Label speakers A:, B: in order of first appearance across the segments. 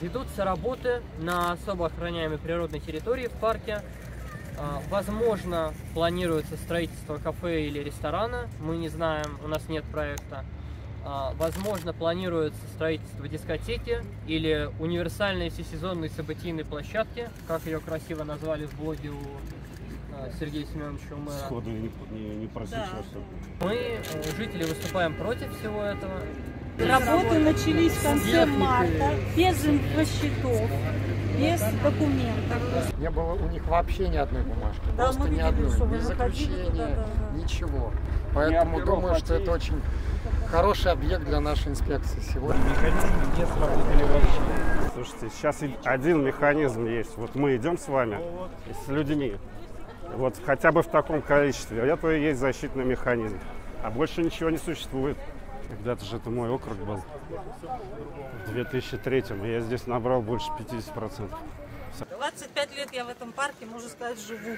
A: Ведутся работы на особо охраняемой природной территории в парке. А, Возможно, планируется строительство кафе или ресторана. Мы не знаем, у нас нет проекта. А, Возможно, планируется строительство дискотеки или универсальной всесезонной событийной площадки, как ее красиво назвали в блоге у а, Сергея Семеновича у мэра.
B: Сходу не, не, не просвечивался.
A: Мы, э, жители, выступаем против всего этого.
C: Работы начались в конце марта, без инфосчетов, без документов.
D: Не было у них вообще ни одной бумажки.
C: Да,
D: просто
C: мы
D: ни
C: видели,
D: одной. Без заключения,
C: туда, да, да.
D: ничего. Поэтому думаю, что это очень хороший объект для нашей инспекции сегодня.
B: Механизмы не сработали вообще. Слушайте, сейчас один механизм есть. Вот мы идем с вами, с людьми. Вот хотя бы в таком количестве. Это и есть защитный механизм. А больше ничего не существует. Когда-то же это мой округ был. В 2003-м. И я здесь набрал больше 50%.
C: 25 лет я в этом парке, можно сказать, живу.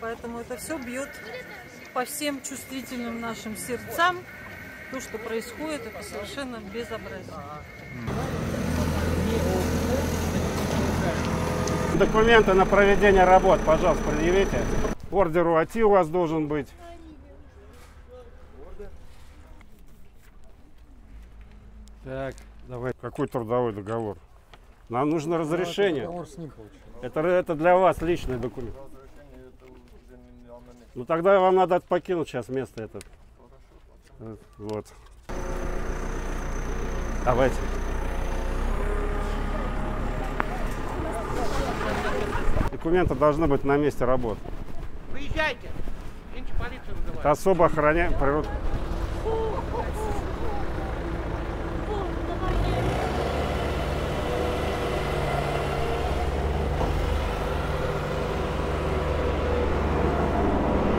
C: Поэтому это все бьет по всем чувствительным нашим сердцам. То, что происходит, это совершенно безобразие.
B: Документы на проведение работ, пожалуйста, предъявите. Ордер УАТИ у вас должен быть. Так, давай. Какой трудовой договор? Нам нужно разрешение.
D: Договор с ним.
B: Это, это для вас личный документ. Ну тогда вам надо покинуть сейчас место это. Вот. Давайте. Документы должны быть на месте работы.
E: Выезжайте.
B: Это особо охраняем природу.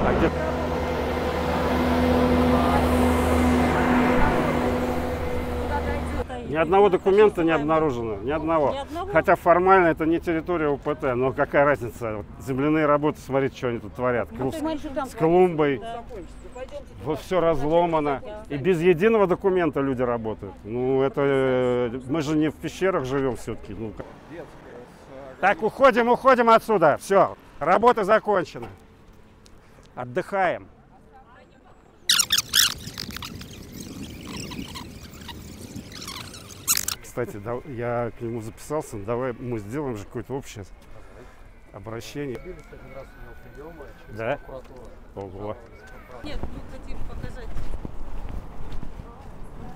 B: А где? Ни одного документа не обнаружено, ни одного.
C: Ни одного?
B: Хотя формально это не территория УПТ, но какая разница? Вот земляные работы, смотрите, что они тут творят.
C: Ну,
B: Клу- С клумбой, вот все разломано. И без единого документа люди работают. Ну, это э, мы же не в пещерах живем все-таки. Ну, так, уходим, уходим отсюда. Все, работа закончена. Отдыхаем. Кстати, да- я к нему записался. Давай мы сделаем же какое-то общее обращение. Да? Ого.
C: Нет, мы хотим показать.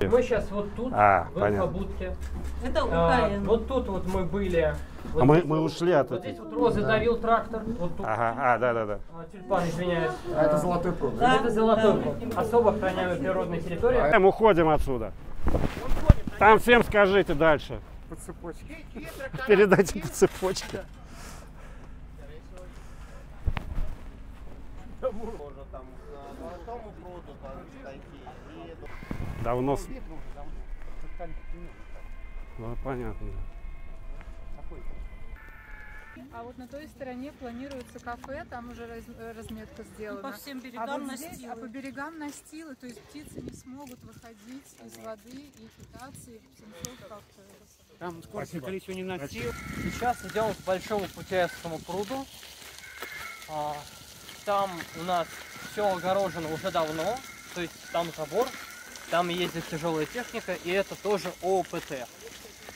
A: Мы сейчас вот тут,
B: А,
A: в
B: понятно.
A: инфобудке.
C: Это
A: А,
C: УКН.
A: вот тут вот мы были. Вот
B: А мы, мы
A: вот-
B: ушли от
A: Вот здесь вот розы давил трактор. Вот тут.
B: Ага, а, да, да, да.
A: А, Тюльпан, извиняюсь.
D: А это золотой пруд.
C: Да.
A: Это золотой пруд. Особо охраняемая природная территория.
B: Мы уходим отсюда. Там всем скажите дальше.
D: По цепочке.
B: Передайте по цепочке. Давно. с- Ну, понятно.
F: А вот на той стороне планируется кафе, там уже раз- э, разметка сделана.
C: по всем
F: а
C: берегам
F: вот здесь,
C: настилы.
F: а по берегам настилы, то есть птицы не смогут выходить из воды и питаться, и птенцов как-то.
E: Там сколько количество не носил.
A: Сейчас идем к большому Путяевскому пруду. А, Там у нас все огорожено уже давно, то есть там забор, там ездит тяжелая техника, и это тоже ОПТ.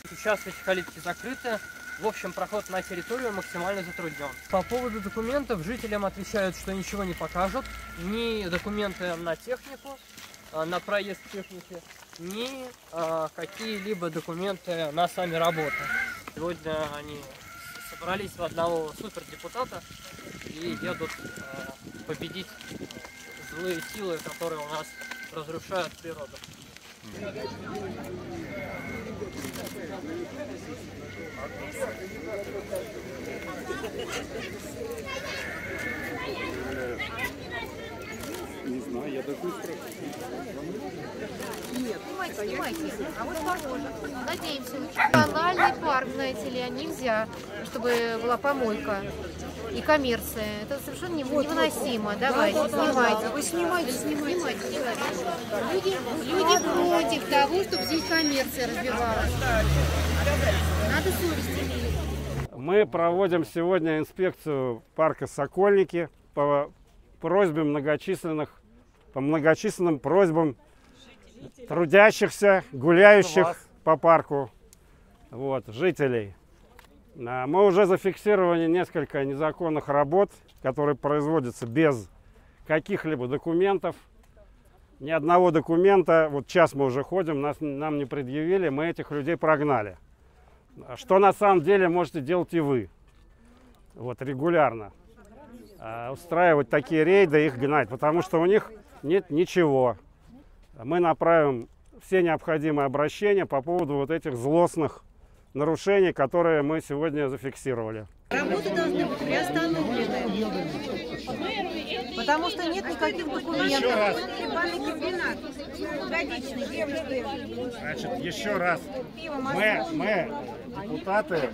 A: Сейчас эти калитки закрыты, в общем, проход на территорию максимально затруднен. По поводу документов жителям отвечают, что ничего не покажут, ни документы на технику, а, на проезд техники, ни а, какие-либо документы на сами работы. Сегодня они собрались в одного супердепутата и едут а, победить злые силы, которые у нас разрушают природу.
G: Снимайте, снимайте. А вот похоже. Надеемся. Национальный парк, знаете ли, а нельзя, чтобы была помойка и коммерция. Это совершенно не- невыносимо. Давайте, снимайте. Вы снимайте, снимайте. Люди, люди против того, чтобы здесь коммерция развивалась. Надо совесть иметь.
B: Мы проводим сегодня инспекцию парка Сокольники по просьбе многочисленных, по многочисленным просьбам трудящихся, гуляющих по парку, вот, жителей. Мы уже зафиксировали несколько незаконных работ, которые производятся без каких-либо документов. Ни одного документа, вот час мы уже ходим, нас, нам не предъявили, мы этих людей прогнали. Что на самом деле можете делать и вы. Вот регулярно. А, устраивать такие рейды, их гнать, потому что у них нет ничего. Мы направим все необходимые обращения по поводу вот этих злостных нарушений, которые мы сегодня зафиксировали.
C: Работы должны быть приостановлены. Потому что нет никаких документов.
B: Значит, еще раз. Мы, мы депутаты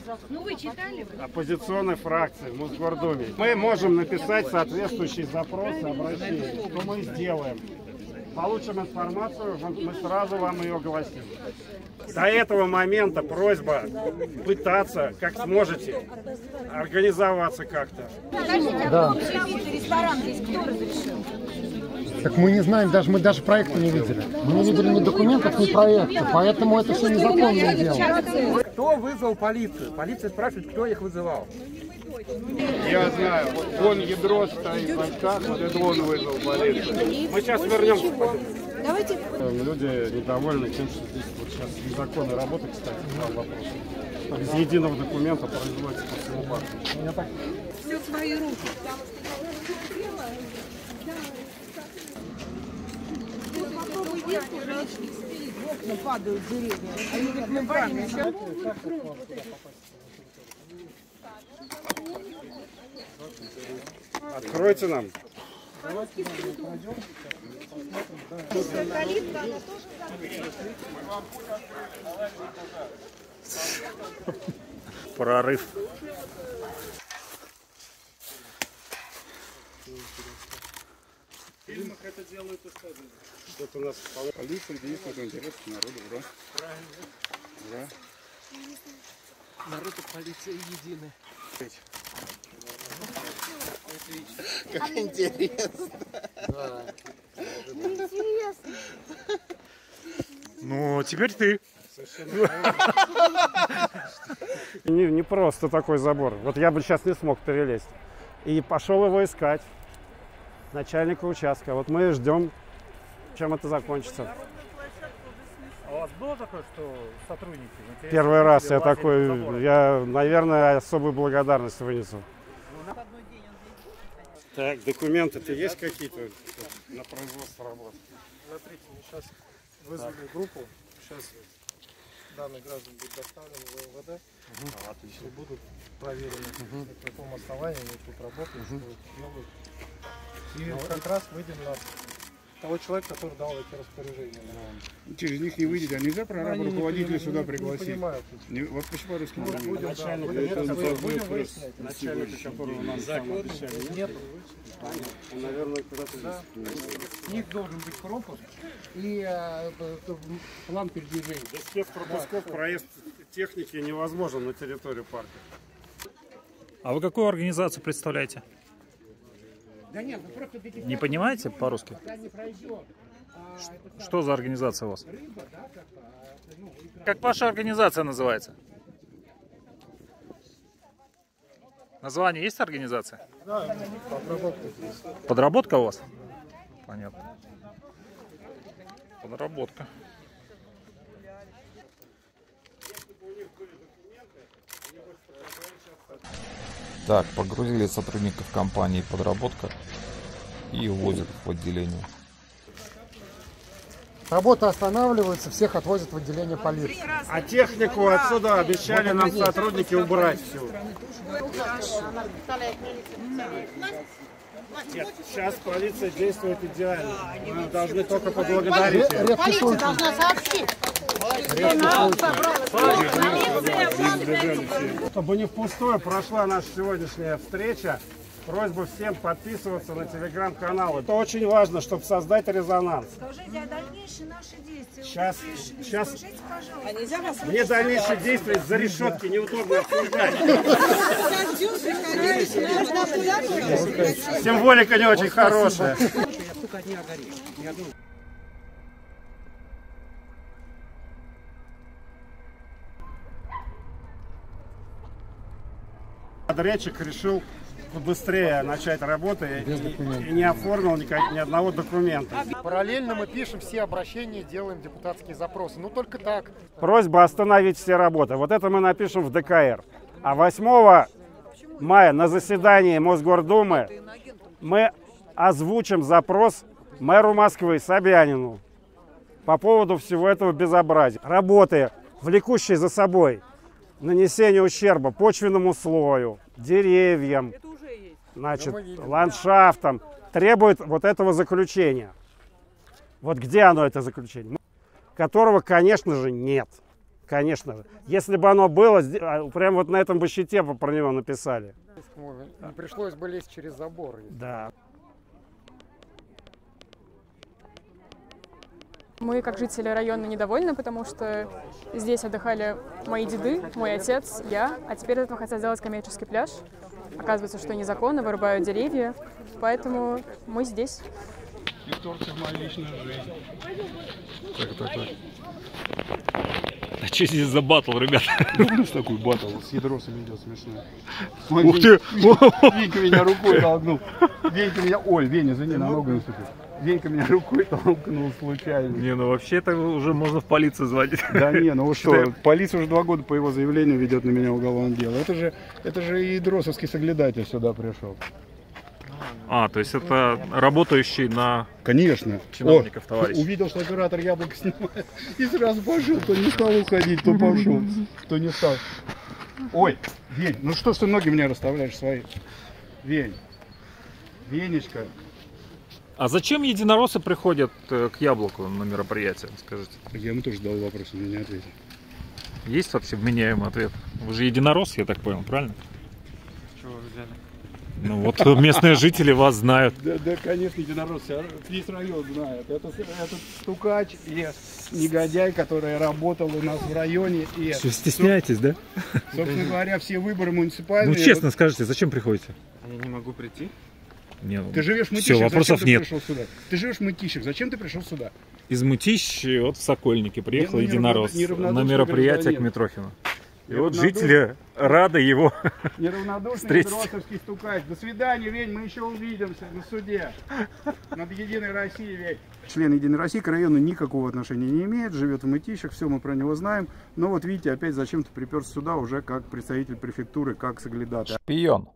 B: оппозиционной фракции в Мосгордуме. Мы можем написать соответствующий запрос и обращение. Что мы сделаем? Получим информацию, мы сразу вам ее огласим. До этого момента просьба пытаться, как сможете, организоваться как-то.
D: Да. Так мы не знаем, даже мы даже проекта не видели. Мы не видели ни документов, ни проекта, поэтому это все незаконное дело.
H: Кто вызвал полицию? Полиция спрашивает, кто их вызывал.
B: Я знаю, вот вон ядро стоит в очках, вот это он вызвал полицию. Мы сейчас вернемся.
G: Давайте
B: Люди недовольны тем, что здесь вот сейчас незаконная работа, кстати, задал вопрос. Без единого документа производится по всему парку. Откройте нам. Прорыв. Что-то у нас
I: Полиция действует в интересах народа, ура. Ура.
A: Народ и полиция едины.
E: Как интересно.
G: интересно.
I: Ну, теперь ты.
B: Не, не просто такой забор. Вот я бы сейчас не смог перелезть. И пошел его искать. Начальника участка. Вот мы ждем, чем это закончится.
H: А у вас было такое, что сотрудники...
B: Первый раз я такой, я, наверное, особую благодарность вынесу. Так, документы-то есть какие-то на производство работ?
D: Смотрите, мы сейчас вызвали группу. Сейчас данный граждан будет доставлен в МВД. Отлично. И будут проверены, на каком основании они тут работают, что делают. И как раз выйдем на того человека, который дал эти распоряжения.
I: Через них не выйдет, а нельзя прораб
D: Они не
I: руководителя
D: понимают-
I: сюда
D: не-
I: пригласить?
D: Не понимают.
I: Не- вот почему по-русски не
D: Будем, да,
B: Начальник,
D: будем,
B: это
D: будем
B: соответствует
D: выяснять.
B: Начальника, которого нам там обещали.
D: Нет,
B: Он, наверное, куда-то здесь.
D: у них должен быть пропуск и э, план передвижения.
B: Без спецпропусков проезд техники невозможен на территорию парка.
J: А вы какую организацию представляете?
D: Да нет, ну просто для
J: Не понимаете по-русски?
D: пройдет.
J: Что за организация у вас? Как ваша организация называется? Название есть организация?
D: Да, подработка здесь.
J: Подработка у вас? Понятно. Подработка.
K: Так, погрузили сотрудников компании подработка и увозят их в отделение.
D: Работа останавливается, всех отвозят в отделение полиции.
B: А технику отсюда обещали нам сотрудники убрать всю. Нет, сейчас полиция действует идеально. Мы должны только поблагодарить ее.
D: Редкий случай.
B: Чтобы не впустую прошла наша сегодняшняя встреча, Просьба всем подписываться на телеграм-канал. Это очень важно, чтобы создать резонанс.
L: Скажите, а дальнейшие наши действия?
B: Сейчас, сейчас.
L: Скажите, пожалуйста. А
B: Мне дальнейшие действия за решетки неудобно обсуждать. Символика не очень хорошая. Подрядчик решил побыстрее начать работу и, и не оформил никак- ни одного документа.
D: Параллельно мы пишем все обращения, делаем депутатские запросы. Ну только так.
B: Просьба остановить все работы. Вот это мы напишем в ДКР. А 8 мая на заседании Мосгордумы мы озвучим запрос мэру Москвы Собянину по поводу всего этого безобразия. Работы, влекущие за собой нанесение ущерба почвенному слою, деревьям, значит, ландшафтам, требует вот этого заключения. Вот где оно, это заключение? Которого, конечно же, нет. Конечно же. Если бы оно было, а, прям вот на этом бы щите бы про него написали.
D: Не пришлось бы лезть через забор.
B: Да.
M: Мы, как жители района, недовольны, потому что здесь отдыхали мои деды, мой отец, я, а теперь этого хотят сделать коммерческий пляж. Оказывается, что незаконно, вырубают деревья, поэтому мы здесь.
I: И вторгся в мою личную жизнь.
J: Так, так, так. А что здесь за батл, ребят?
I: Помнишь такой батл с ядросом идет смешной?
J: Ух ты!
I: Венька меня рукой толкнул. Венька меня... Ой, Веня, извини, на ногу наступил. Венька меня рукой толкнул случайно.
J: Не, ну вообще это уже можно в полицию звонить.
I: Да не, ну что, полиция уже два года по его заявлению ведет на меня уголовное дело. Это же, это же и Дросовский соглядатель сюда пришел.
J: А, то есть это работающий на
I: Конечно.
J: чиновников,
I: О,
J: товарищ.
I: Увидел, что оператор яблок снимает. И сразу пошел. Кто не стал уходить, то пошел. Кто не стал. Ой, Вень, ну что ж ты ноги мне расставляешь свои? Вень. Венечка.
J: А зачем единороссы приходят э, к яблоку на мероприятие, скажите?
I: Я ему тоже задал вопрос, он мне не ответил.
J: Есть вообще вменяемый ответ? Вы же единорос, я так понял, правильно?
H: Чего вы взяли?
J: Ну вот э, местные жители вас знают.
I: Да, да, конечно, единорос, весь район знает. Это, это стукач и негодяй, который работал у нас в районе. И,
J: Что, стесняетесь, да?
I: Собственно говоря, все выборы муниципальные.
J: Ну честно скажите, зачем приходите?
H: Я не могу прийти?
J: Не, ну,
I: Ты живешь в
J: Все, вопросов
I: зачем ты
J: нет.
I: пришел сюда? Ты живешь в Мытищах, зачем ты пришел сюда?
J: Из Мытищ вот в Сокольники приехал
I: Не, ну,
J: единорос на мероприятие к. Митрохину. И вот жители рады его
I: Неравнодушный стукач. До свидания, Вень, мы еще увидимся на суде. Над Единой Россией, Вень. Член Единой России к району никакого отношения не имеет, живет в Мытищах, все мы про него знаем. Но вот видите, опять зачем-то приперся сюда уже как представитель префектуры, как соглядатый.
K: Шпион.